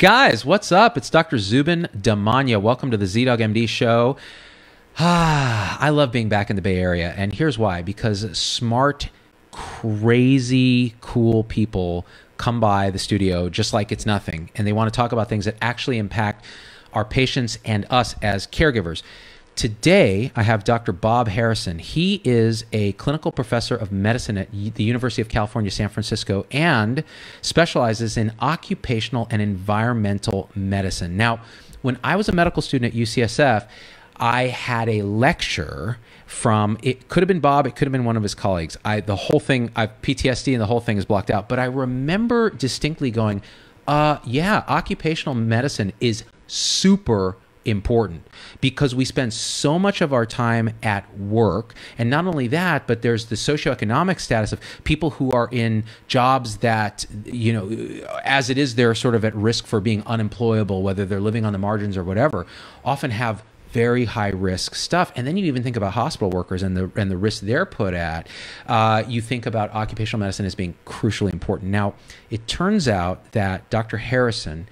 Guys, what's up? It's Dr. Zubin Damania. Welcome to the ZDogg MD show. Ah, I love being back in the Bay Area, and here's why because smart, crazy, cool people come by the studio just like it's nothing, and they want to talk about things that actually impact our patients and us as caregivers. Today, I have Dr. Bob Harrison. He is a clinical professor of medicine at the University of California, San Francisco, and specializes in occupational and environmental medicine. Now, when I was a medical student at UCSF, I had a lecture from it could have been Bob, it could have been one of his colleagues. I the whole thing, I PTSD and the whole thing is blocked out. But I remember distinctly going, uh, yeah, occupational medicine is super important because we spend so much of our time at work. And not only that, but there's the socioeconomic status of people who are in jobs that, you know, as it is, they're sort of at risk for being unemployable, whether they're living on the margins or whatever, often have very high risk stuff. And then you even think about hospital workers and the and the risk they're put at. Uh, you think about occupational medicine as being crucially important. Now, it turns out that Dr. Harrison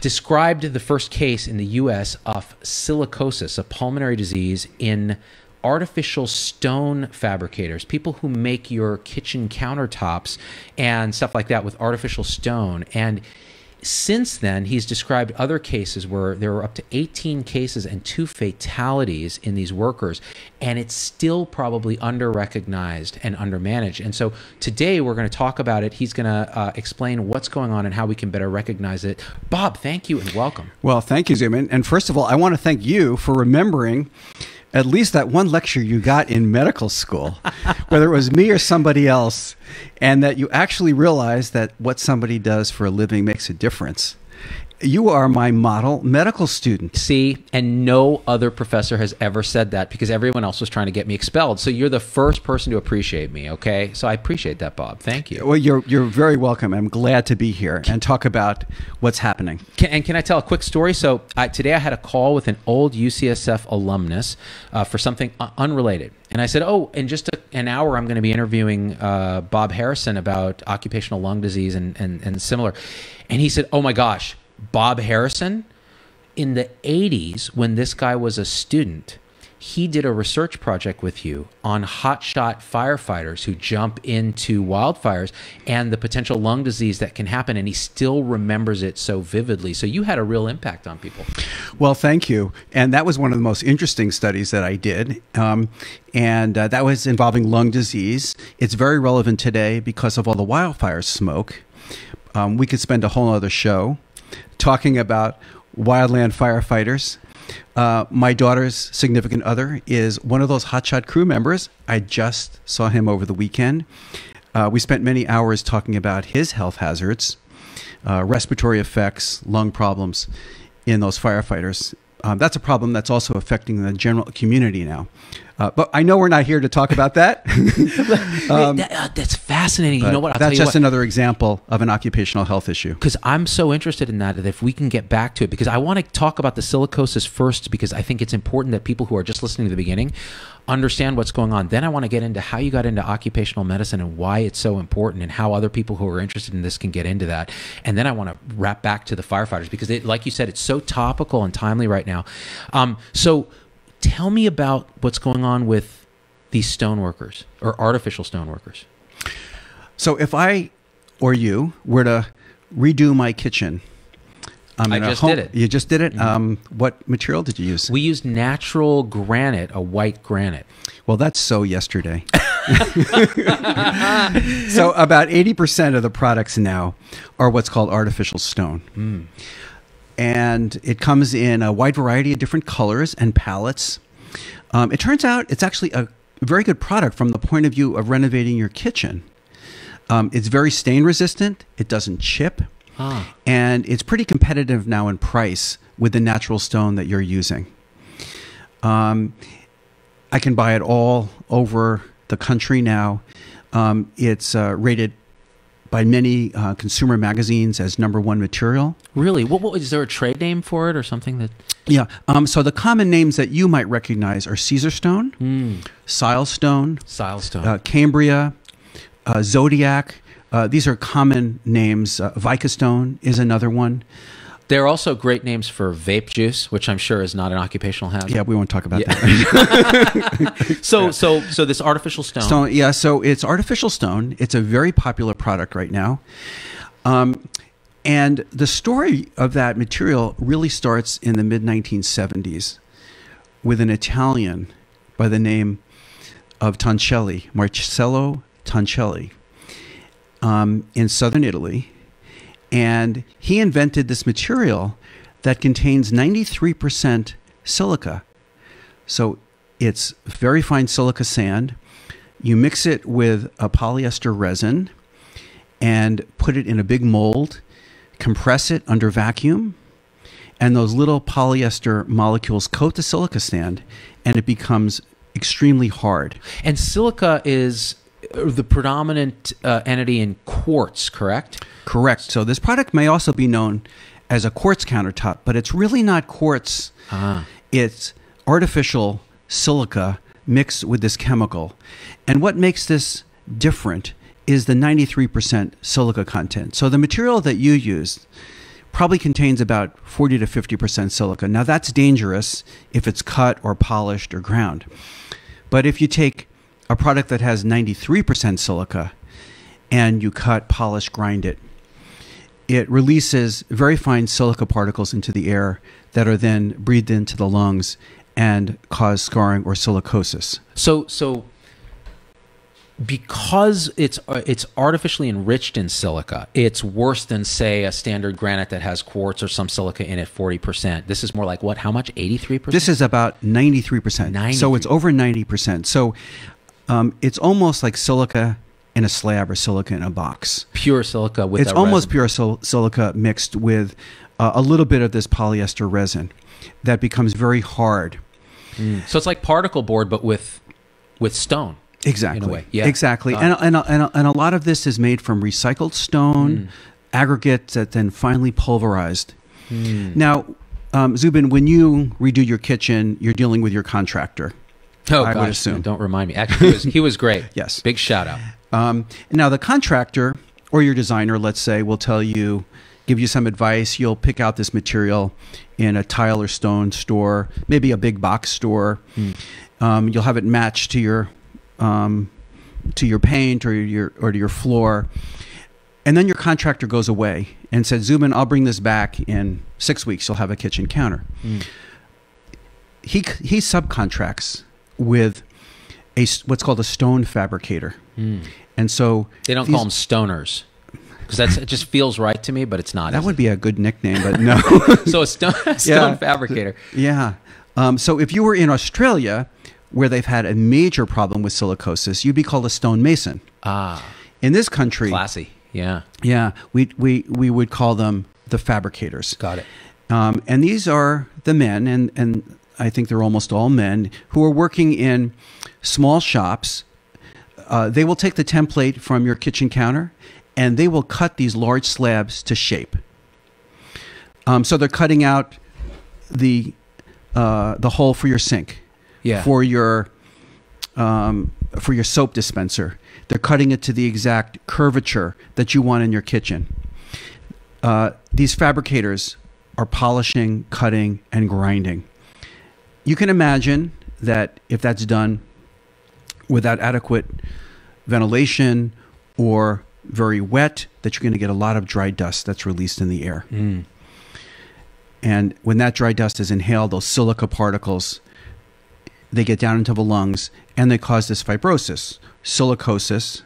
described the first case in the US of silicosis, a pulmonary disease in artificial stone fabricators, people who make your kitchen countertops and stuff like that with artificial stone. And since then, he's described other cases where there were up to 18 cases and two fatalities in these workers, and it's still probably under recognized and under managed. And so today we're going to talk about it. He's going to uh, explain what's going on and how we can better recognize it. Bob, thank you and welcome. Well, thank you, Zubin. And first of all, I want to thank you for remembering at least that one lecture you got in medical school, whether it was me or somebody else, and that you actually realized that what somebody does for a living makes a difference you are my model medical student. See, and no other professor has ever said that because everyone else was trying to get me expelled. So you're the first person to appreciate me, okay? So I appreciate that, Bob. Thank you. Well, you're you're very welcome. I'm glad to be here and talk about what's happening. Can, and can I tell a quick story? So I, today I had a call with an old UCSF alumnus uh, for something unrelated. And I said, "Oh, in just a, an hour, I'm going to be interviewing uh, Bob Harrison about occupational lung disease and, and and similar." And he said, "Oh my gosh, Bob Harrison, in the 80s, when this guy was a student, he did a research project with you on hotshot firefighters who jump into wildfires and the potential lung disease that can happen. And he still remembers it so vividly. So you had a real impact on people. Well, thank you. And that was one of the most interesting studies that I did. Um, and uh, that was involving lung disease. It's very relevant today because of all the wildfire smoke. Um, we could spend a whole other show talking about wildland firefighters. Uh, my daughter's significant other is one of those hotshot crew members. I just saw him over the weekend. Uh, we spent many hours talking about his health hazards, uh, respiratory effects, lung problems in those firefighters. Um, that's a problem that's also affecting the general community now. Uh, but I know we're not here to talk about that. um, that uh, that's fascinating. You know what? I'll that's just what. another example of an occupational health issue. Because I'm so interested in that, that if we can get back to it, because I want to talk about the silicosis first, because I think it's important that people who are just listening to the beginning understand what's going on. Then I want to get into how you got into occupational medicine and why it's so important, and how other people who are interested in this can get into that. And then I want to wrap back to the firefighters because, it, like you said, it's so topical and timely right now. Um, so Tell me about what's going on with these stoneworkers or artificial stoneworkers. So if I or you were to redo my kitchen, um, I just home, did it. You just did it. Mm-hmm. Um, what material did you use? We used natural granite, a white granite. Well, that's so yesterday. so about eighty percent of the products now are what's called artificial stone. Mm and it comes in a wide variety of different colors and palettes. Um, it turns out it's actually a very good product from the point of view of renovating your kitchen. Um, it's very stain resistant, it doesn't chip, ah. and it's pretty competitive now in price with the natural stone that you're using. Um, I can buy it all over the country now. Um, it's uh, rated by many uh, consumer magazines as number one material. Really? What, what is there a trade name for it or something that? Yeah. Um, so the common names that you might recognize are Caesarstone, mm. Silestone, Silestone, uh, Cambria, uh, Zodiaq. Uh, these are common names. Uh, Vicastone is another one. There are also great names for vape juice, which I'm sure is not an occupational hazard. Yeah, we won't talk about Yeah. that. So, so, so this artificial stone. Stone, yeah. So it's artificial stone. It's a very popular product right now. Um, and the story of that material really starts in the mid 1970s with an Italian by the name of Toncelli, Marcello Toncelli, um, in southern Italy. And he invented this material that contains 93% silica. So it's very fine silica sand. You mix it with a polyester resin and put it in a big mold, compress it under vacuum, and those little polyester molecules coat the silica sand and it becomes extremely hard. and silica is the predominant uh, entity in quartz, correct? Correct. So this product may also be known as a quartz countertop, but it's really not quartz. Ah. It's artificial silica mixed with this chemical. And what makes this different is the 93% silica content. So the material that you use probably contains about 40 to 50% silica. Now that's dangerous if it's cut or polished or ground. But if you take a product that has 93% silica and you cut, polish, grind it, it releases very fine silica particles into the air that are then breathed into the lungs and cause scarring or silicosis. So, so because it's uh, it's artificially enriched in silica, it's worse than say a standard granite that has quartz or some silica in it, forty percent. This is more like what? How much? Eighty three percent. This is about 93%. So it's over 90%. So um, it's almost like silica in a slab or silica in a box. pure silica with. it's almost resin. pure sil- silica mixed with uh, a little bit of this polyester resin that becomes very hard. So it's like particle board, but with with stone. Exactly. way. Yeah. Exactly. Got And, and, and, and a lot of this is made from recycled stone, Mm. aggregate that then finally pulverized. Hmm. Now, um, Zubin, when you redo your kitchen, you're dealing with your contractor. Oh, I would assume. Don't remind me. Actually, he was, he was great. Yes. Big shout out. Um, now, the contractor or your designer, let's say, will tell you, give you some advice. You'll pick out this material in a tile or stone store, maybe a big box store. Um, you'll have it matched to your um, to your paint or your or to your floor, and then your contractor goes away and said, "Zubin, I'll bring this back in six weeks. You'll have a kitchen counter." He he subcontracts with a what's called a stone fabricator. And so They don't these- call them stoners because that's it. Just feels right to me, but it's not. That would it? be a good nickname, but no. so a stone stone Yeah. fabricator. yeah. Um, so if you were in Australia, where they've had a major problem with silicosis, you'd be called a stone mason. Ah, In this country, classy. Yeah, yeah, we, we, we would call them the fabricators. got it. Um, and these are the men, and, and I think they're almost all men, who are working in small shops. Uh, they will take the template from your kitchen counter and they will cut these large slabs to shape. Um, so they're cutting out the, uh, the hole for your sink, Yeah. for your um, for your soap dispenser. They're cutting it to the exact curvature that you want in your kitchen. Uh, these fabricators are polishing, cutting, and grinding. You can imagine that if that's done without adequate ventilation or very wet, that you're going to get a lot of dry dust that's released in the air. Mm. And when that dry dust is inhaled, those silica particles, they get down into the lungs and they cause this fibrosis, silicosis,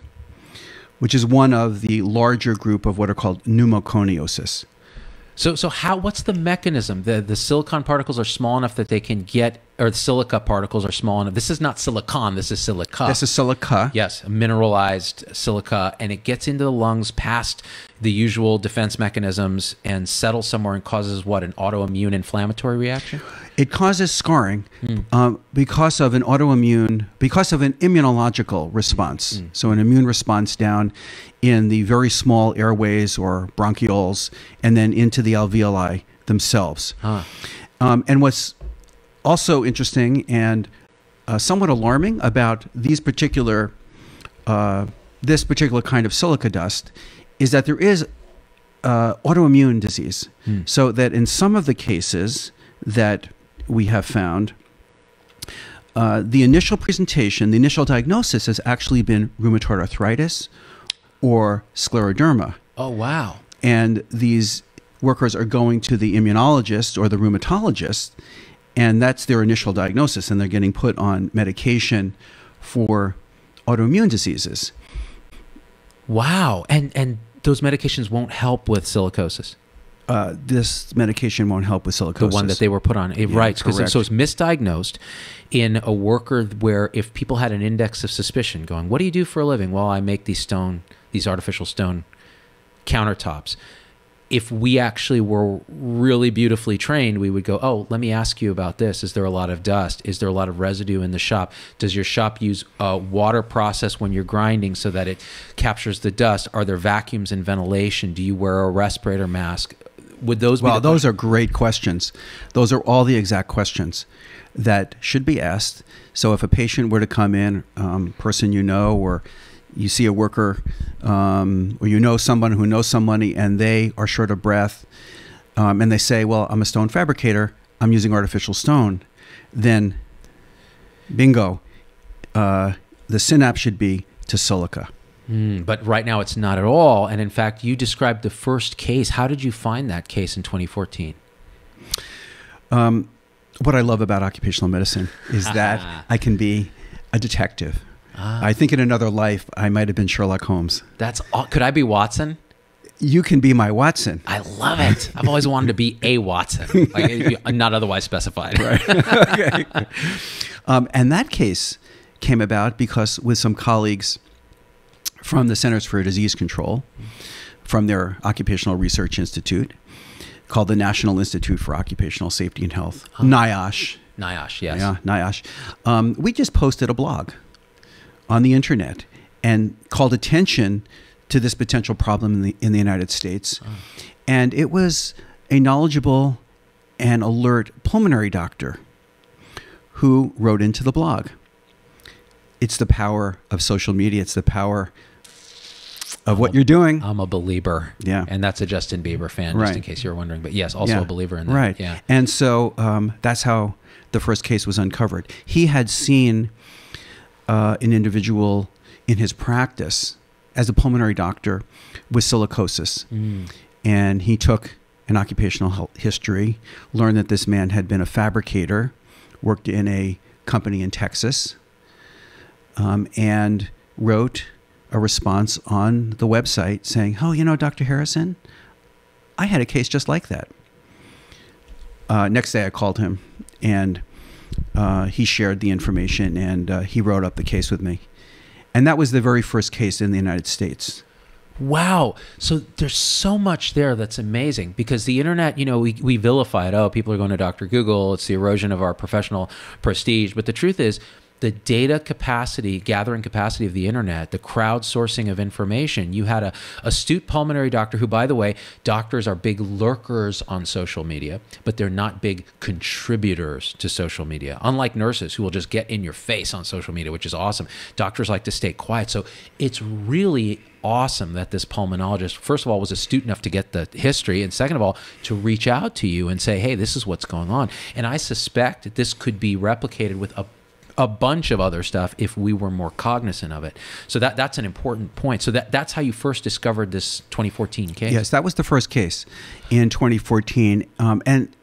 which is one of the larger group of what are called pneumoconiosis. So, so how? What's the mechanism? The the silicon particles are small enough that they can get, or the silica particles are small enough. This is not silicon. This is silica. This is silica. Yes, mineralized silica, and it gets into the lungs past the usual defense mechanisms and settles somewhere and causes what an autoimmune inflammatory reaction. It causes scarring um, because of an autoimmune, because of an immunological response. So, an immune response down in the very small airways or bronchioles and then into the alveoli themselves. Huh. Um, and what's also interesting and uh, somewhat alarming about these particular uh, this particular kind of silica dust is that there is uh, autoimmune disease. Hmm. So that in some of the cases that we have found, uh, the initial presentation, the initial diagnosis has actually been rheumatoid arthritis or scleroderma. Oh wow. And these workers are going to the immunologist or the rheumatologist, and that's their initial diagnosis, and they're getting put on medication for autoimmune diseases. Wow. And and those medications won't help with silicosis. Uh, this medication won't help with silicosis. The one that they were put on, Eh, right? Because so it's misdiagnosed in a worker where if people had an index of suspicion, going, "What do you do for a living?" Well, I make these stone, these artificial stone countertops. If we actually were really beautifully trained, we would go, "Oh, let me ask you about this. Is there a lot of dust? Is there a lot of residue in the shop? Does your shop use a water process when you're grinding so that it captures the dust? Are there vacuums and ventilation? Do you wear a respirator mask?" Would those be Well, those are great questions. Those are all the exact questions that should be asked. So if a patient were to come in, um, person you know, or you see a worker, um, or you know someone who knows somebody, and they are short of breath, um, and they say, "Well, I'm a stone fabricator. I'm using artificial stone," then, bingo, uh, the synapse should be to silica. Mm, but right now it's not at all. And in fact, you described the first case. How did you find that case in 2014? Um, what I love about occupational medicine is that I can be a detective. Ah, I think in another life I might have been Sherlock Holmes. that's aw- could I be Watson? You can be my Watson. I love it. I've always wanted to be a Watson, like not otherwise specified. okay. um, and that case came about because with some colleagues from the Centers for Disease Control, from their Occupational Research Institute, called the National Institute for Occupational Safety and Health, NIOSH. NIOSH, yes. Yeah, NIOSH. Um, we just posted a blog on the internet and called attention to this potential problem in the in the United States. And it was a knowledgeable and alert pulmonary doctor who wrote into the blog. It's the power of social media. It's the power of what you're doing. I'm a believer. Yeah. And that's a Justin Bieber fan, just in case you were wondering. But yes, also Yeah. a believer in that. Right. Yeah. And so um, that's how the first case was uncovered. He had seen uh, an individual in his practice as a pulmonary doctor with silicosis. Mm. And he took an occupational health history, learned that this man had been a fabricator, worked in a company in Texas, um, and wrote a response on the website saying, Oh, you know, Dr. Harrison, I had a case just like that. Uh, next day, I called him, and uh, he shared the information, and uh, he wrote up the case with me. And that was the very first case in the United States. Wow. So there's so much there that's amazing because the internet, you know, we, we vilify it. Oh, people are going to Dr. Google. It's the erosion of our professional prestige. But the truth is, the data capacity, gathering capacity of the internet, the crowdsourcing of information. You had a astute pulmonary doctor who, by the way, doctors are big lurkers on social media, but they're not big contributors to social media. Unlike nurses who will just get in your face on social media, which is awesome. Doctors like to stay quiet. So it's really awesome that this pulmonologist, first of all, was astute enough to get the history, and second of all, to reach out to you and say, hey, this is what's going on. And I suspect that this could be replicated with a a bunch of other stuff if we were more cognizant of it. So that that's an important point. So that that's how you first discovered this 2014 case. Yes, that was the first case in 2014. Um, and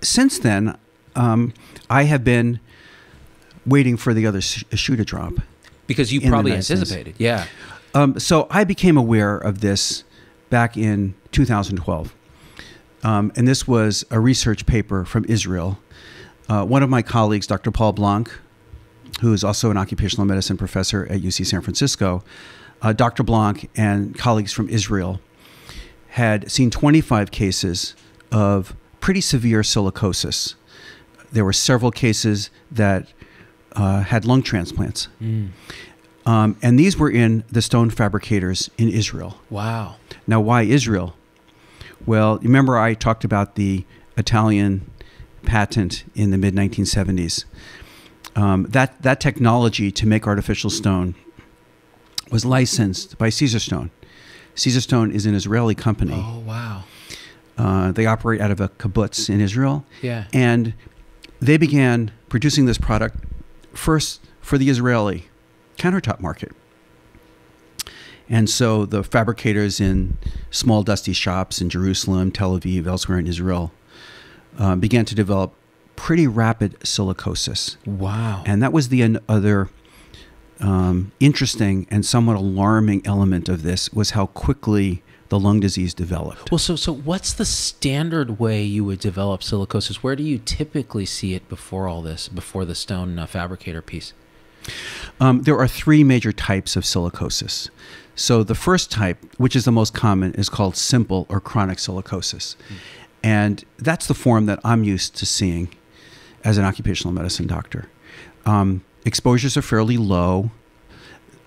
since then, um, I have been waiting for the other sh- shoe to drop. Because you probably anticipated. Yeah. Um, so I became aware of this back in 2012. Um, and this was a research paper from Israel. Uh, one of my colleagues, Dr. Paul Blanc, who is also an occupational medicine professor at UC San Francisco, uh, Dr. Blanc and colleagues from Israel had seen 25 cases of pretty severe silicosis. There were several cases that uh, had lung transplants. Mm. Um, and these were in the stone fabricators in Israel. Wow. Now, why Israel? Well, remember I talked about the Italian patent in the mid 1970s. Um, that that technology to make artificial stone was licensed by Caesarstone. Caesarstone is an Israeli company. Oh wow. Uh, they operate out of a kibbutz in Israel. Yeah. And they began producing this product first for the Israeli countertop market. And so the fabricators in small, dusty shops in Jerusalem, Tel Aviv, elsewhere in Israel uh, began to develop pretty rapid silicosis. Wow. And that was the other um, interesting and somewhat alarming element of this was how quickly the lung disease developed. Well, so so what's the standard way you would develop silicosis? Where do you typically see it before all this, before the stone uh, fabricator piece? Um, there are three major types of silicosis. So the first type, which is the most common, is called simple or chronic silicosis. And that's the form that I'm used to seeing as an occupational medicine doctor. Um, exposures are fairly low,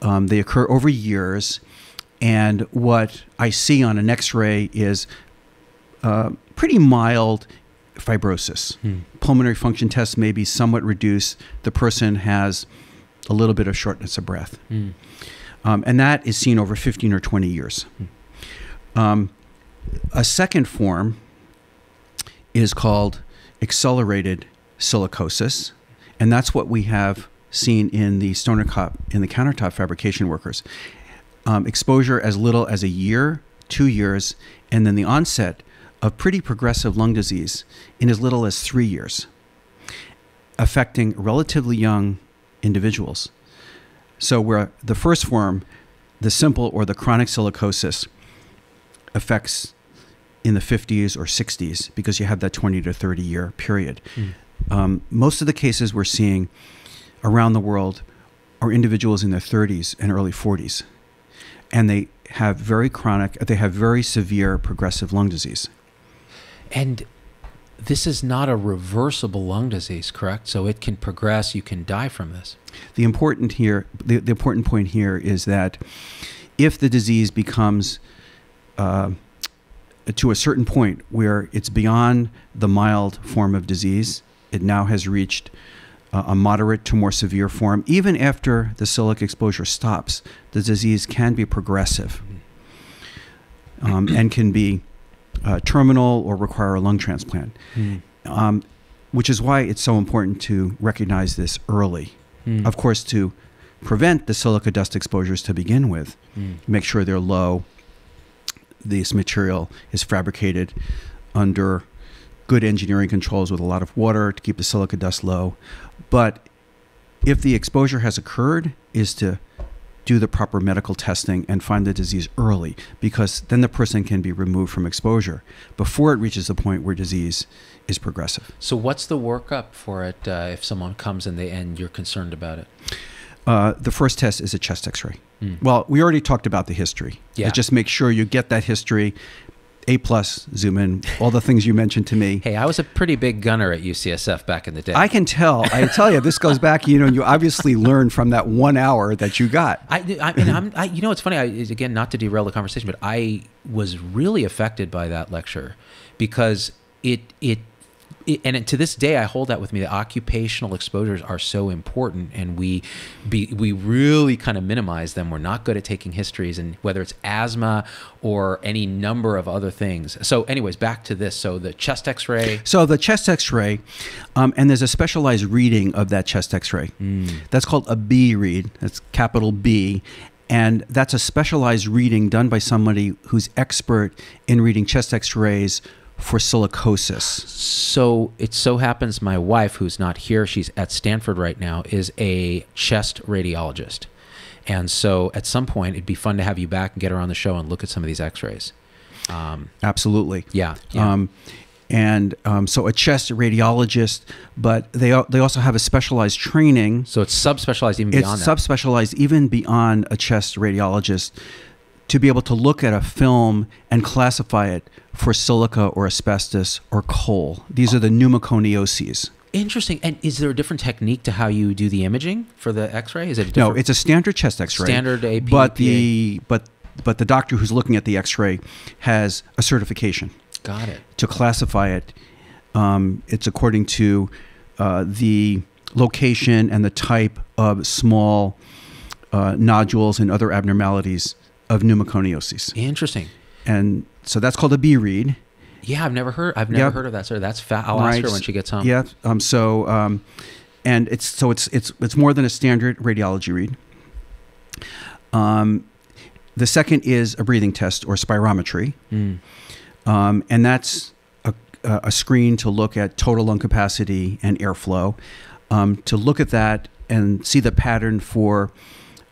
um, they occur over years. And what I see on an x ray is uh, pretty mild fibrosis. Pulmonary function tests may be somewhat reduced. The person has a little bit of shortness of breath. Um, and that is seen over 15 or 20 years. Um, a second form is called accelerated silicosis, and that's what we have seen in the stoner cop in the countertop fabrication workers. Um, exposure as little as a year, two years, and then the onset of pretty progressive lung disease in as little as three years, affecting relatively young individuals. So, where the first form, the simple or the chronic silicosis, affects in the 50s or 60s because you have that 20 to 30 year period. Um, most of the cases we're seeing around the world are individuals in their 30s and early 40s, and they have very chronic, they have very severe progressive lung disease. And this is not a reversible lung disease, correct? So it can progress. You can die from this. The important here, the, the important point here is that if the disease becomes uh, to a certain point where it's beyond the mild form of disease, it now has reached uh, a moderate to more severe form. Even after the silic exposure stops, the disease can be progressive um, and can be uh, terminal or require a lung transplant. Um, which is why it's so important to recognize this early. Mm. Of course, to prevent the silica dust exposures to begin with, Mm. make sure they're low. This material is fabricated under good engineering controls with a lot of water to keep the silica dust low. But if the exposure has occurred, is to do the proper medical testing and find the disease early because then the person can be removed from exposure before it reaches the point where disease is progressive. So what's the workup for it uh, if someone comes and they and you're concerned about it? Uh, the first test is a chest X-ray. Mm. Well, we already talked about the history. Yeah. Just make sure you get that history. A plus, Zubin, all the things you mentioned to me. Hey, I was a pretty big gunner at UCSF back in the day. I can tell. I tell you, this goes back. You know, you obviously learned from that one hour that you got. I, I mean, I'm, I, you know, it's funny. I, again, not to derail the conversation, but I was really affected by that lecture because it, it and to this day, I hold that with me. The occupational exposures are so important, and we, be, we really kind of minimize them. We're not good at taking histories, and whether it's asthma or any number of other things. So, anyways, back to this. So the chest X-ray. So the chest X-ray, um, and there's a specialized reading of that chest X-ray. That's called a B read. That's capital B, and that's a specialized reading done by somebody who's expert in reading chest X-rays for silicosis. So it so happens my wife, who's not here, she's at Stanford right now, is a chest radiologist. And so at some point, it'd be fun to have you back and get her on the show and look at some of these x rays. Um, Absolutely. yeah. yeah. Um, and um, so a chest radiologist, but they they also have a specialized training. so it's subspecialized even It's beyond that. subspecialized even beyond a chest radiologist to be able to look at a film and classify it for silica or asbestos or coal. These are the pneumoconioses. Interesting. And is there a different technique to how you do the imaging for the x ray? Is it No, it's a standard chest X-ray. Standard AP, but the but but the doctor who's looking at the X-ray has a certification. Got it. to classify it. Um, it's according to uh, the location and the type of small uh, nodules and other abnormalities of pneumoconiosis. Interesting. And so that's called a B read. Yeah, I've never heard. I've never Yep. heard of that. Sir, that's fat. I'll ask her when she gets home. Yeah. Um, so, um, and it's so it's it's it's more than a standard radiology read. Um, the second is a breathing test or spirometry, Mm. um, and that's a, a a screen to look at total lung capacity and airflow. Um, to look at that and see the pattern for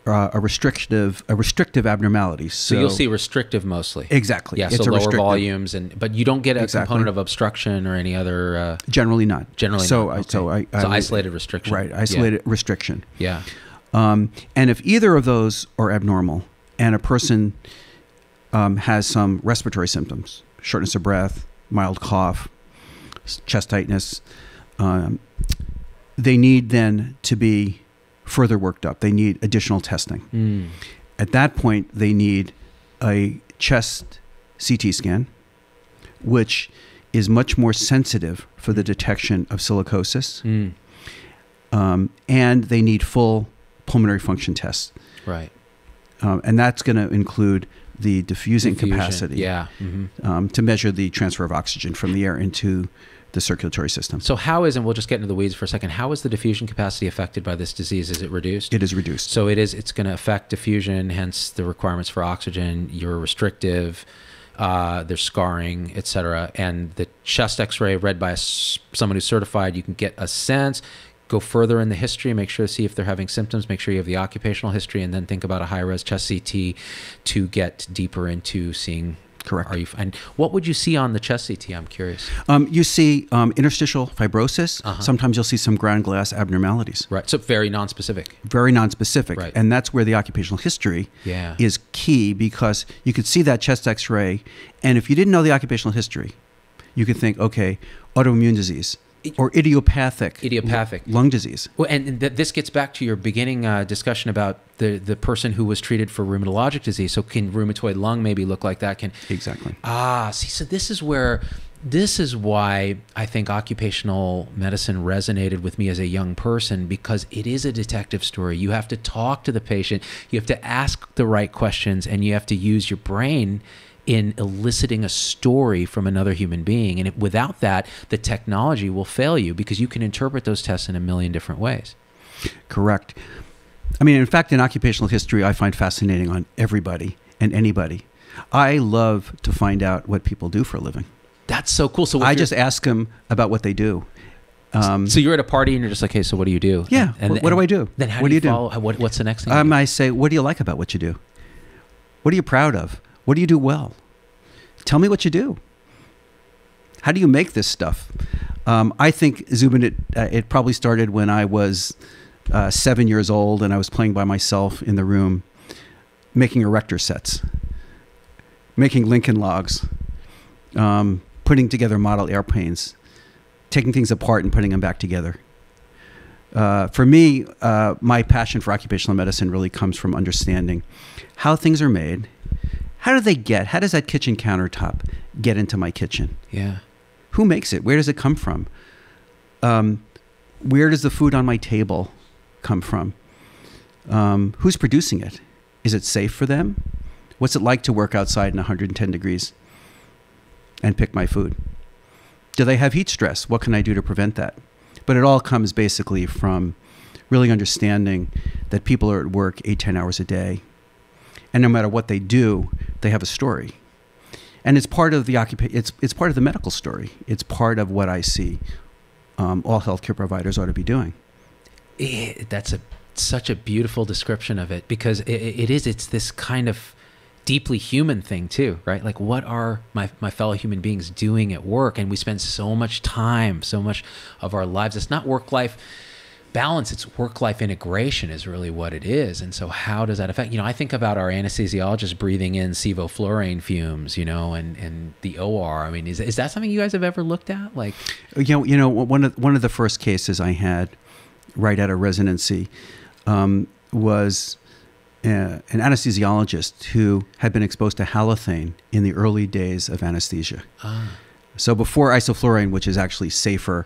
uh, a restrictive a restrictive abnormality. So, you'll see restrictive mostly. exactly. yeah, It's so a lower volumes, and but you don't get a Exactly. component of obstruction or any other. Uh, Generally not. generally, So not. I so I, I so isolated restriction. Right, Yeah. isolated restriction. Yeah. Um, and if either of those are abnormal and a person um, has some respiratory symptoms, shortness of breath, mild cough, chest tightness, um, they need then to be further worked up. They need additional testing. Mm. At that point, they need a chest CT scan, which is much more sensitive for the detection of silicosis, Mm. um, and they need full pulmonary function tests. Right. um, and that's going to include the diffusing Diffusion. capacity Yeah. hmm um, to measure the transfer of oxygen from the air into the circulatory system. So how is and we'll just get into the weeds for a second. How is the diffusion capacity affected by this disease? Is it reduced? It is reduced. So it is. It's going to affect diffusion, hence the requirements for oxygen. You're restrictive. Uh, there's scarring, etc. And the chest X-ray read by a s someone who's certified, you can get a sense. Go further in the history, make sure to see if they're having symptoms. Make sure you have the occupational history, and then think about a high-res chest CT to get deeper into seeing. Correct. Are you? And what would you see on the chest CT? I'm curious. Um, you see um, interstitial fibrosis. Uh-huh. Sometimes you'll see some ground glass abnormalities. Right. So very non-specific. Very nonspecific. Right. And that's where the occupational history Yeah. is key because you could see that chest x ray. And if you didn't know the occupational history, you could think, okay, autoimmune disease or idiopathic, Idiopathic. lung disease. Well, and th- this gets back to your beginning uh, discussion about the the person who was treated for rheumatologic disease. So can rheumatoid lung maybe look like that? Can Exactly. ah see? So this is where this is why I think occupational medicine resonated with me as a young person because it is a detective story. You have to talk to the patient, you have to ask the right questions, and you have to use your brain in eliciting a story from another human being. And it, without that, the technology will fail you because you can interpret those tests in a million different ways. Correct. I mean, in fact, in occupational history, I find fascinating on everybody and anybody. I love to find out what people do for a living. That's so cool. So I just ask them about what they do. Um, so you're at a party and you're just like, hey, so what do you do? yeah. And, what, what do I do? Then how what do you, do? follow? how- What, what's the next thing? you Um. I say, what do you like about what you do? What are you proud of? What do you do well? Tell me what you do. How do you make this stuff? Um, I think Zubin, it, uh, it probably started when I was uh, seven years old and I was playing by myself in the room, making erector sets, making Lincoln logs, um, putting together model airplanes, taking things apart and putting them back together. Uh, for me, uh, my passion for occupational medicine really comes from understanding how things are made. How do they get? How does that kitchen countertop get into my kitchen? yeah. Who makes it? Where does it come from? Um, where does the food on my table come from? Um, who's producing it? Is it safe for them? What's it like to work outside in 110 degrees and pick my food? Do they have heat stress? What can I do to prevent that? But it all comes basically from really understanding that people are at work eight, 10 hours a day. And no matter what they do, they have a story and it's part of the occupa- it's it's part of the medical story. It's part of what I see um, all healthcare providers ought to be doing. Eh, that's a such a beautiful description of it because it, it is it's this kind of deeply human thing too right like what are my, my fellow human beings doing at work and we spend so much time so much of our lives it's not work life balance it's work life integration is really what it is. And so how does that affect you know i think about our anesthesiologist breathing in sevoflurane fumes you know and and the or i mean is, is that something you guys have ever looked at? Like You know, you know one of one of the first cases I had right out of residency um, was uh, an anesthesiologist who had been exposed to halothane in the early days of anesthesia. ah, So before isoflurane, which is actually safer,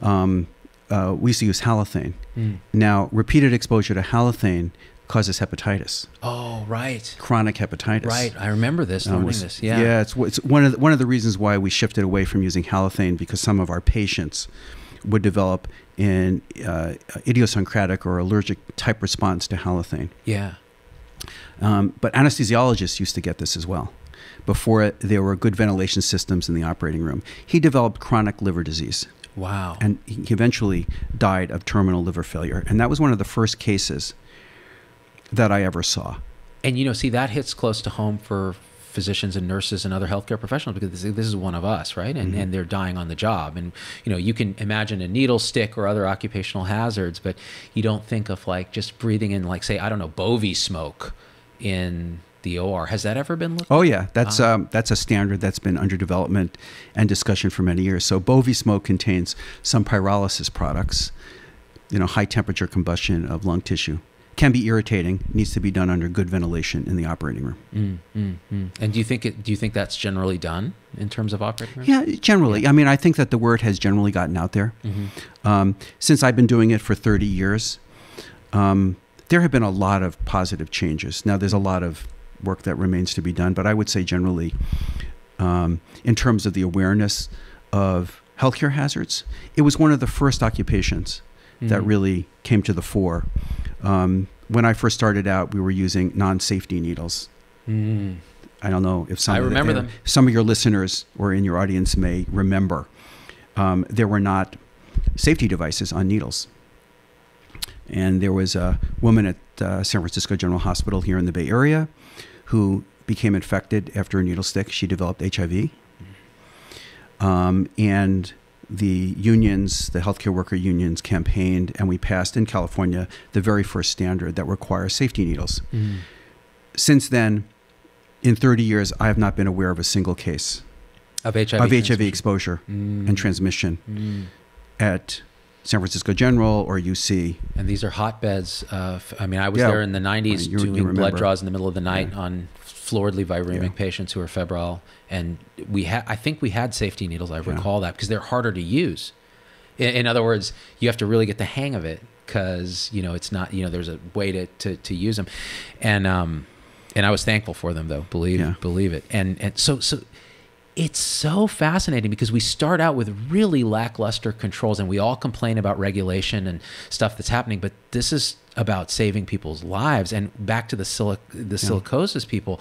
um, uh, we used to use halothane. mm, Now, repeated exposure to halothane causes hepatitis, Oh, right. chronic hepatitis. Right. I remember this, Um, was- this. Yeah. yeah. It's, it's one of the, one of the reasons why we shifted away from using halothane because some of our patients would develop an uh, idiosyncratic or allergic type response to halothane. Yeah. Um, but anesthesiologists used to get this as well. Before it, there were good ventilation systems in the operating room. He developed chronic liver disease Wow. and he eventually died of terminal liver failure. And that was one of the first cases that I ever saw. And you know, see, that hits close to home for physicians and nurses and other healthcare professionals because this, this is one of us, right? And, mm-hmm. and they're dying on the job. And you know, you can imagine a needle stick or other occupational hazards, but you don't think of like just breathing in, like, say, I don't know, bovie smoke in the OR. Has that ever been looked? Oh yeah, that's Ah. um, that's a standard that's been under development and discussion for many years. So Bovie smoke contains some pyrolysis products, you know, high temperature combustion of lung tissue. Can be irritating. Needs to be done under good ventilation in the operating room. Mm, mm, mm. And do you think it? Do you think that's generally done in terms of operating room? Yeah, generally. I mean, I think that the word has generally gotten out there. Mm-hmm. Um, since I've been doing it for 30 years, um, there have been a lot of positive changes. Now, there's a lot of work that remains to be done, but I would say generally, um, in terms of the awareness of healthcare hazards, it was one of the first occupations that Mhm. really came to the fore. Um, when I first started out, we were using non-safety needles. Mm. I don't know if some I the- remember them. Some of your listeners or in your audience may remember. Um, there were not safety devices on needles, and there was a woman at uh, San Francisco General Hospital here in the Bay Area who became infected after a needle stick. She developed HIV, um, and the unions, the healthcare worker unions, campaigned, and we passed in California the very first standard that requires safety needles Mm. since then, in 30 years, I have not been aware of a single case Of HIV. of HIV exposure Mm. and transmission Mm. at San Francisco General or UC. And these are hotbeds. Of, I mean, I was Yeah. there in the 90s You- you doing blood draws in the middle of the night Yeah. on floridly viremic Yeah. patients who are febrile. And we had, I think we had safety needles. I recall that because they're harder to use. In, in other words, you have to really get the hang of it because, you know, it's not, you know, there's a way to, to, to use them. And, um, and I was thankful for them though. Believe, believe it. And, and so, so it's so fascinating because we start out with really lackluster controls and we all complain about regulation and stuff that's happening but this is about saving people's lives. And back to the silic- the silicosis people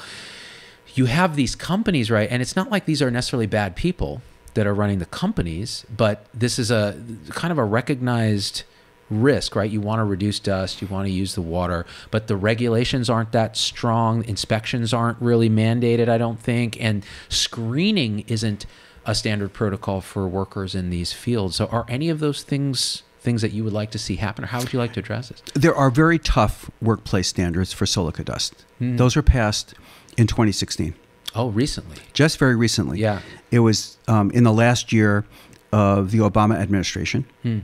you have these companies right? And it's not like these are necessarily bad people that are running the companies but this is a kind of a recognized risk right you want to reduce dust you want to use the water but the regulations aren't that strong inspections aren't really mandated i don't think and screening isn't a standard protocol for workers in these fields so are any of those things things that you would like to see happen or how would you like to address this There are very tough workplace standards for silica dust. Hmm. Those were passed in 2016, oh recently just very recently. yeah It was um, in the last year of the Obama administration. Hmm.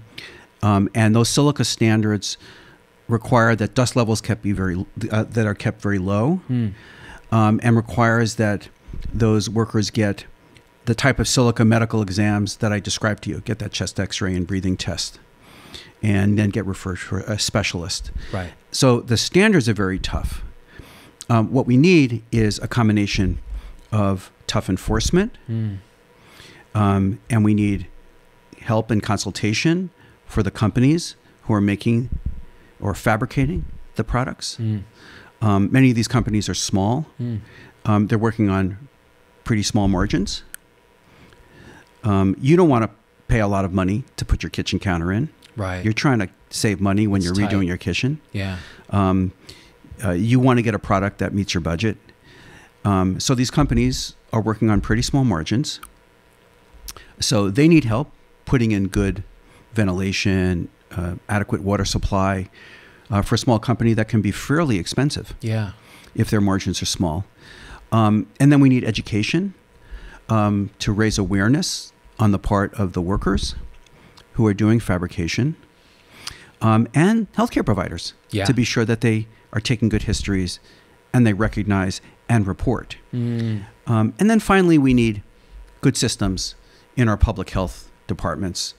Um, and those silica standards require that dust levels kept be very uh, that are kept very low, Hmm. um, and requires that those workers get the type of silica medical exams that I described to you. Get that chest X-ray and breathing test, and then get referred for a specialist. right So the standards are very tough. Um, what we need is a combination of tough enforcement, Hmm. um, and we need help and consultation for the companies who are making or fabricating the products. Hmm. Um, many of these companies are small. Hmm. Um, they're working on pretty small margins. Um, you don't want to pay a lot of money to put your kitchen counter in. right You're trying to save money when It's you're tight. redoing your kitchen. yeah Um, uh, you want to get a product that meets your budget. Um, so these companies are working on pretty small margins. So they need help putting in good ventilation, uh, adequate water supply. Uh, for a small company, that can be fairly expensive yeah if their margins are small. Um, and then we need education um, to raise awareness on the part of the workers who are doing fabrication um, and healthcare providers Yeah. to be sure that they are taking good histories and they recognize and report. Hmm. Um, and then finally, we need good systems in our public health departments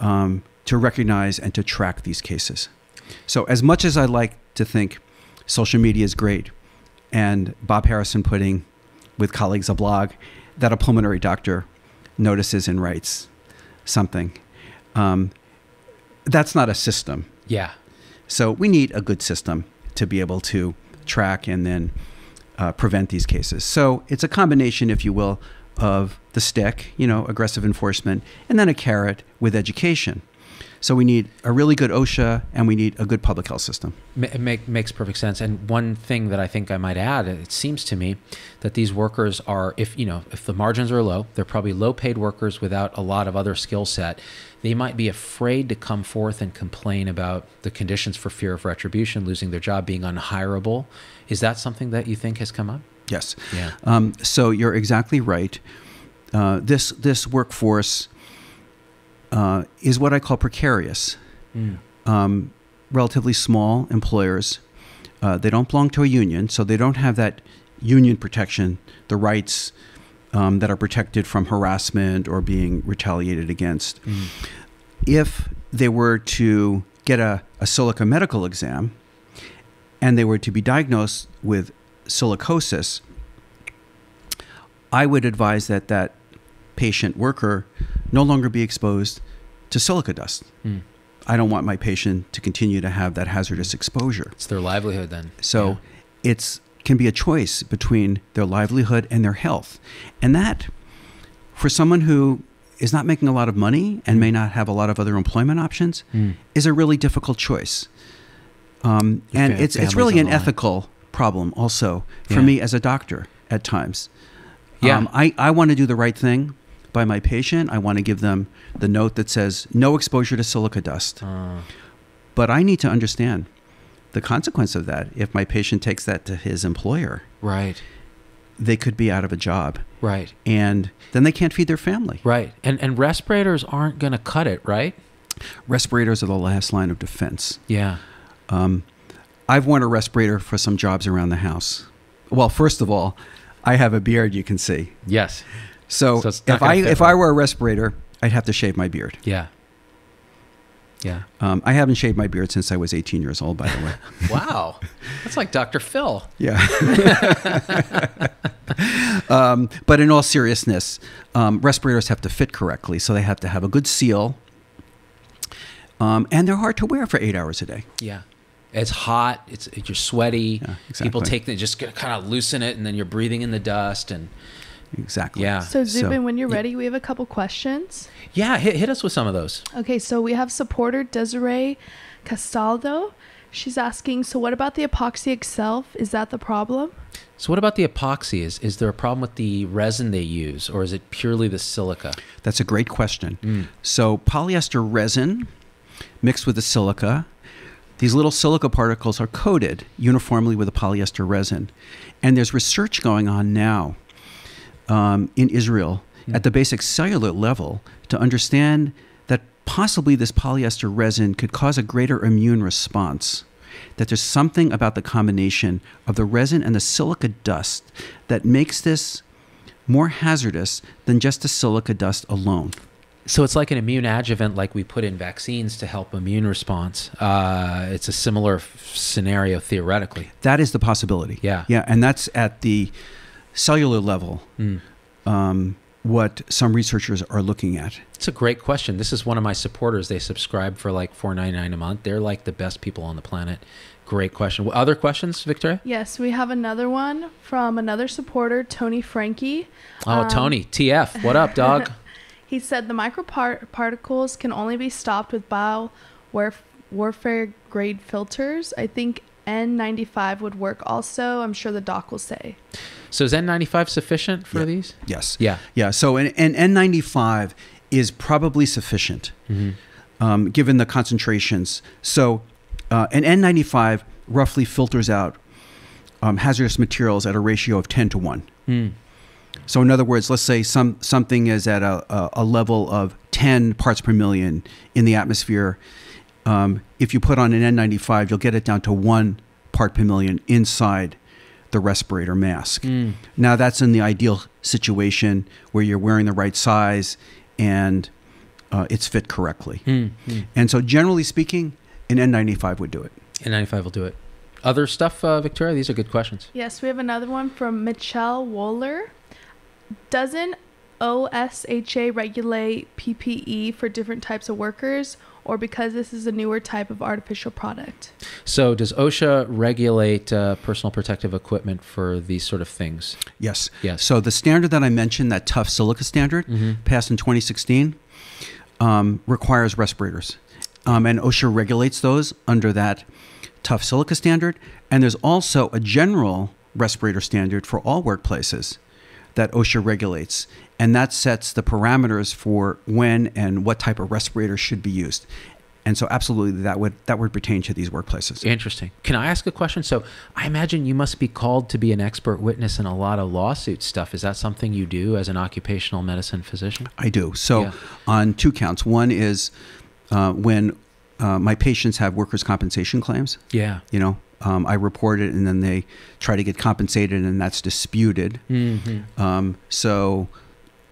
um, to recognize and to track these cases. So, as much as I like to think social media is great. And Bob Harrison putting with colleagues a blog that a pulmonary doctor notices and writes something. Um, that's not a system. Yeah. So we need a good system to be able to track and then uh, prevent these cases. So it's a combination, if you will, of the stick, you know, aggressive enforcement, and then a carrot with education. So we need a really good OSHA and we need a good public health system. It make, makes perfect sense. And one thing that I think I might add, it seems to me that these workers are, if you know, if the margins are low, they're probably low-paid workers without a lot of other skill set. They might be afraid to come forth and complain about the conditions for fear of retribution, losing their job, being unhireable. Is that something that you think has come up? Yes. Yeah. Um, so you're exactly right. Uh, this this workforce uh, is what I call precarious. Mm. Um, relatively small employers. Uh, they don't belong to a union, so they don't have that union protection, the rights um, that are protected from harassment or being retaliated against. Mm. If they were to get a, a silica medical exam and they were to be diagnosed with silicosis, I would advise that that patient worker no longer be exposed to silica dust. Mm. I don't want my patient to continue to have that hazardous exposure. It's their livelihood then. So Yeah. it's can be a choice between their livelihood and their health. And that for someone who is not making a lot of money and may not have a lot of other employment options Mm. is a really difficult choice. Um, and it's, it's really an ethical problem also for Yeah. me as a doctor at times. Yeah. Um, I, I want to do the right thing by my patient. I want to give them the note that says no exposure to silica dust. Uh, But I need to understand the consequence of that. If my patient takes that to his employer, right. they could be out of a job Right. and then they can't feed their family. Right. And and respirators aren't going to cut it, right? Respirators are the last line of defense. Yeah. Um, I've worn a respirator for some jobs around the house. Well, first of all, I have a beard you can see. Yes. So, So if I if right. I were a respirator, I'd have to shave my beard. Yeah. Yeah. Um, I haven't shaved my beard since I was 18 years old, by the way. Wow. That's like Dr. Phil. Yeah. um, but in all seriousness, um, respirators have to fit correctly, so they have to have a good seal. Um, and they're hard to wear for eight hours a day. Yeah. It's hot. It's you're sweaty. Yeah, People take it, just kind of loosen it, and then you're breathing in the dust. And Exactly. yeah, So Zubin, when you're yeah. ready, we have a couple questions. yeah. Hit, hit us with some of those. Okay, so we have supporter Desiree Castaldo. She's asking, so what about the epoxy itself? Is that the problem? So what about the epoxy? Is is there a problem with the resin they use, or is it purely the silica? That's a great question. Mm. So polyester resin mixed with the silica, these little silica particles are coated uniformly with the polyester resin. And there's research going on now um, in Israel at the basic cellular level to understand that possibly this polyester resin could cause a greater immune response. That there's something about the combination of the resin and the silica dust that makes this more hazardous than just the silica dust alone. So it's like an immune adjuvant, like we put in vaccines to help immune response. Uh, it's a similar f- scenario theoretically. That is the possibility. Yeah. Yeah, and that's at the cellular level. Mm. Um, what some researchers are looking at. It's a great question. This is one of my supporters. They subscribe for like four ninety nine a month. They're like the best people on the planet. Great question. Other questions, Victoria? Yes, we have another one from another supporter, Tony Frankie. Oh, Um, Tony, TF. What up, dog? He said the microparticles can only be stopped with bio warf- warfare grade filters. I think N95 would work also. I'm sure the doc will say. So is N95 sufficient for Yeah. these? Yes. Yeah. Yeah. So an, an N95 is probably sufficient um, given the concentrations. So uh, an N95 roughly filters out um, hazardous materials at a ratio of 10 to 1. Hmm. So in other words, let's say some something is at a, a, a level of 10 parts per million in the atmosphere. Um, if you put on an N95, you'll get it down to one part per million inside the respirator mask. Mm. Now that's in the ideal situation where you're wearing the right size and uh, it's fit correctly. Mm. Mm. And so, generally speaking, an N95 would do it. N95 will do it. Other stuff, uh, Victoria? These are good questions. Yes, we have another one from Michelle Wohler. Doesn't OSHA regulate PPE for different types of workers, or because this is a newer type of artificial product? So, does OSHA regulate uh, personal protective equipment for these sort of things? Yes. Yes. So the standard that I mentioned, that tough silica standard, Mhm. passed in 2016, um, requires respirators, um, and OSHA regulates those under that tough silica standard. And there's also a general respirator standard for all workplaces that OSHA regulates, and that sets the parameters for when and what type of respirator should be used. And so, absolutely, that would that would pertain to these workplaces. Interesting. Can I ask a question? So, I imagine you must be called to be an expert witness in a lot of lawsuit stuff. Is that something you do as an occupational medicine physician? I do. So Yeah. on two counts. One is uh, when uh, my patients have workers' compensation claims. Yeah. You know, um, I report it, and then they try to get compensated, and that's disputed. Mm-hmm. Um, so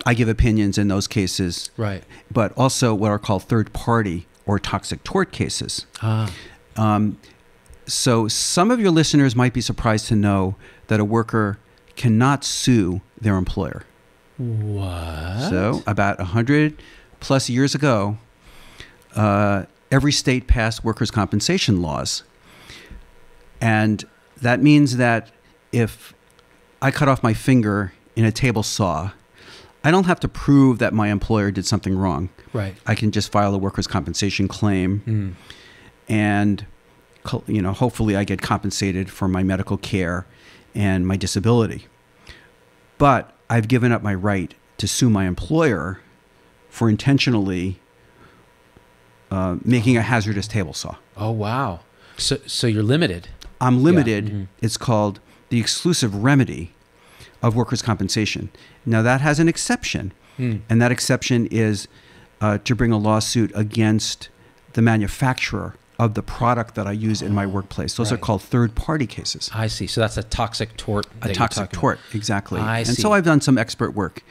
I give opinions in those cases, Right. but also what are called third-party or toxic tort cases. Ah. Um, so some of your listeners might be surprised to know that a worker cannot sue their employer. What? So about a hundred plus years ago, uh, every state passed workers' compensation laws, and that means that if I cut off my finger in a table saw, I don't have to prove that my employer did something wrong. Right. I can just file a workers' compensation claim, Mm. and you know, hopefully, I get compensated for my medical care and my disability. But I've given up my right to sue my employer for intentionally uh, making a hazardous table saw. Oh wow. So so you're limited. I'm limited. mhm. It's called the exclusive remedy of workers' compensation. Now, that has an exception, Mm. and that exception is uh, to bring a lawsuit against the manufacturer of the product that I use in my workplace. Those are called third party cases. I see. So that's a toxic tort. A toxic tort, exactly. I and see. so I've done some expert work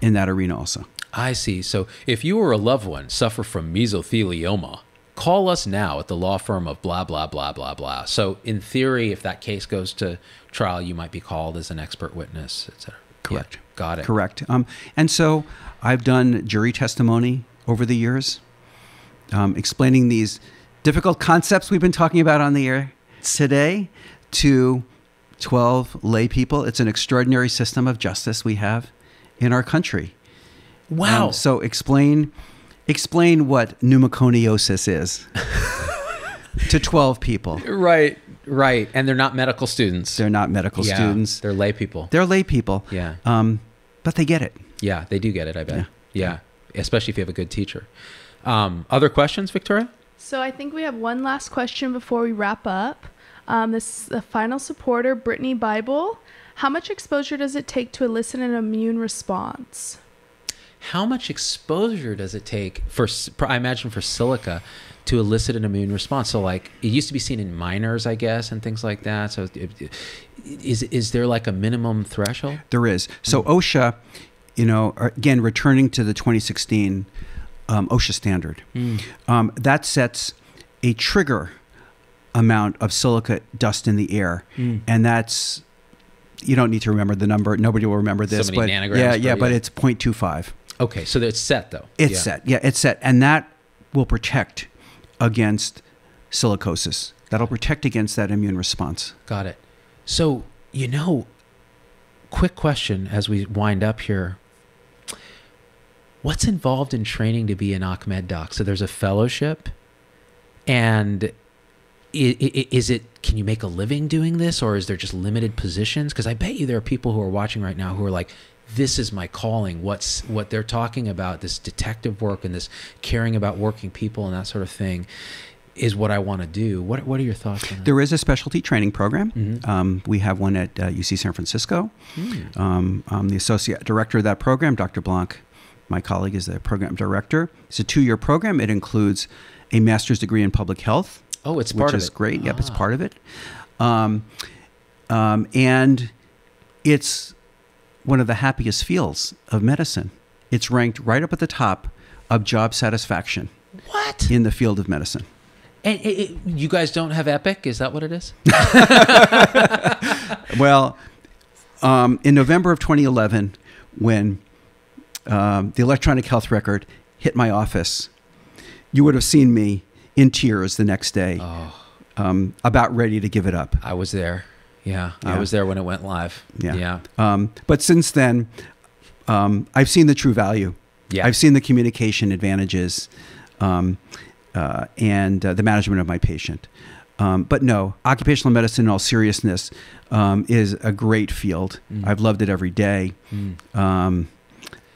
in that arena also. I see. So if you or a loved one suffer from mesothelioma, call us now at the law firm of blah, blah, blah, blah, blah. So in theory, if that case goes to trial, you might be called as an expert witness, et cetera. Correct. Yeah, got it. Correct. Um, and so I've done jury testimony over the years, um, explaining these difficult concepts we've been talking about on the air today to 12 lay people. It's an extraordinary system of justice we have in our country. Wow. Um, so explain explain what pneumoconiosis is to 12 people. right, right. And they're not medical students. They're not medical Yeah, students. They're lay people. They're lay people. Yeah. Um, but they get it. Yeah, they do get it, I bet. Yeah. Yeah. Especially if you have a good teacher. Um, other questions, Victoria? So I think we have one last question before we wrap up. Um, this the final supporter, Brittany Bible. How much exposure does it take to elicit an immune response? How much exposure does it take for, I imagine, for silica to elicit an immune response? So, like, it used to be seen in miners, I guess, and things like that. So, it- is is there like a minimum threshold? There is. So OSHA, you know, again, returning to the 2016 um, OSHA standard, um, that sets a trigger amount of silica dust in the air, Mm. and that's you don't need to remember the number. Nobody will remember So this, many but yeah, yeah, but it's 0.25. Okay, so it's set though. It's Yeah. set. Yeah, it's set, and that will protect against silicosis. That'll protect against that immune response. Got it. So, you know, quick question as we wind up here. What's involved in training to be an occ med doc? So there's a fellowship, and is it? Can you make a living doing this, or is there just limited positions? Because I bet you there are people who are watching right now who are like, "This is my calling." What's what they're talking about? This detective work and this caring about working people and that sort of thing is what I want to do. What What are your thoughts on that? There is a specialty training program. Mhm. Um, we have one at uh, UC San Francisco. Hmm. Um, I'm the associate director of that program. Dr. Blanc, my colleague, is the program director. It's a two year program. It includes a master's degree in public health, Oh, it's part is of it. great. Yep, it's Ah. part of it. Um, um, and it's one of the happiest fields of medicine. It's ranked right up at the top of job satisfaction What? in the field of medicine. And it, it, you guys don't have Epic? Is that what it is? Well, um, in November of 2011, when um, the electronic health record hit my office, you would have seen me in tears the next day, Oh, um, about ready to give it up. I was there. Yeah, I was there when it went live. Yeah. Yeah. Um, but since then, um, I've seen the true value. Yeah. I've seen the communication advantages um, uh, and uh, the management of my patient. Um, but no, occupational medicine, in all seriousness, um, is a great field. Mm. I've loved it every day. Mm. Um,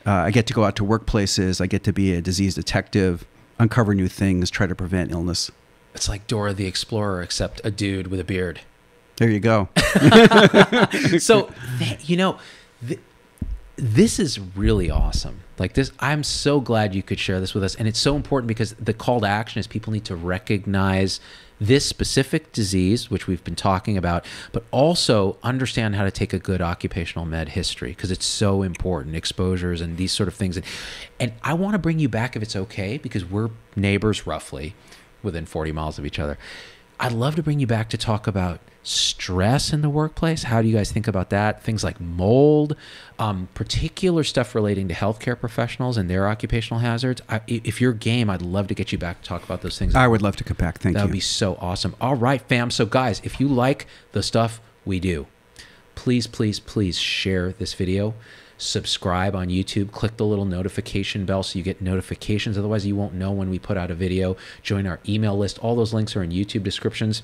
uh, I get to go out to workplaces. I get to be a disease detective, uncover new things, try to prevent illness. It's like Dora the Explorer, except a dude with a beard. There you go. so you know th- this is really awesome. Like this i'm so glad you could share this with us and it's so important because the call to action is people need to recognize this specific disease which we've been talking about but also understand how to take a good occupational med history because it's so important exposures and these sort of things. And, and i want to bring you back if it's okay because we're neighbors roughly within 40 miles of each other I'd love to bring you back to talk about stress in the workplace. How do you guys think about that? Things like mold, um, particular stuff relating to healthcare professionals and their occupational hazards. I, if you're game, I'd love to get you back to talk about those things. I would love to come back. Thank that you. That would be so awesome. All right, fam. So, guys, if you like the stuff we do, please, please, please share this video. Subscribe on YouTube. Click the little notification bell so you get notifications. Otherwise, you won't know when we put out a video. Join our email list. All those links are in YouTube descriptions.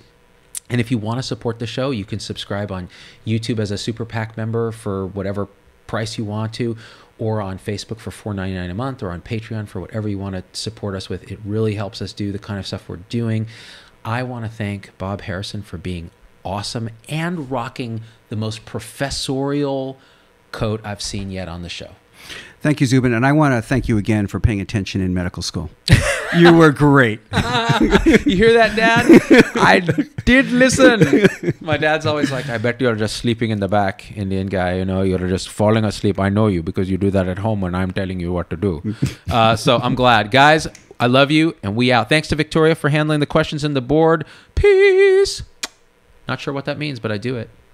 And if you want to support the show, you can subscribe on YouTube as a Super PAC member for whatever price you want to, or on Facebook for $4.99 a month, or on Patreon for whatever you want to support us with. It really helps us do the kind of stuff we're doing. I want to thank Bob Harrison for being awesome and rocking the most professorial coat I've seen yet on the show. Thank you, Zubin. And I want to thank you again for paying attention in medical school. you were great. you hear that, Dad? I did listen. My dad's always like, I bet you're just sleeping in the back, Indian guy. You know, you're just falling asleep. I know you because you do that at home when I'm telling you what to do. Uh, so I'm glad. Guys, I love you, and we out. Thanks to Victoria for handling the questions in the board. Peace. Not sure what that means, but I do it.